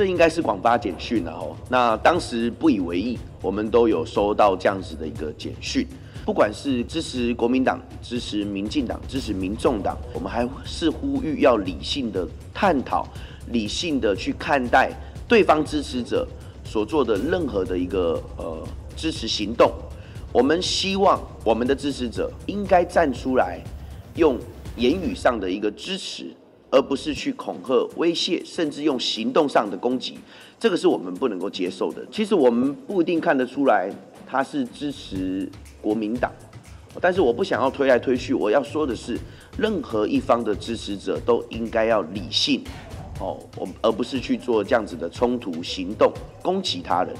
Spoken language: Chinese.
这应该是广发简讯了哦。那当时不以为意，我们都有收到这样子的一个简讯。不管是支持国民党、支持民进党、支持民众党，我们还是呼吁要理性的探讨、理性的去看待对方支持者所做的任何的一个呃支持行动。我们希望我们的支持者应该站出来，用言语上的一个支持。而不是去恐吓、威胁，甚至用行动上的攻击，这个是我们不能够接受的。其实我们不一定看得出来他是支持国民党，但是我不想要推来推去。我要说的是，任何一方的支持者都应该要理性，哦，我而不是去做这样子的冲突行动，攻击他人。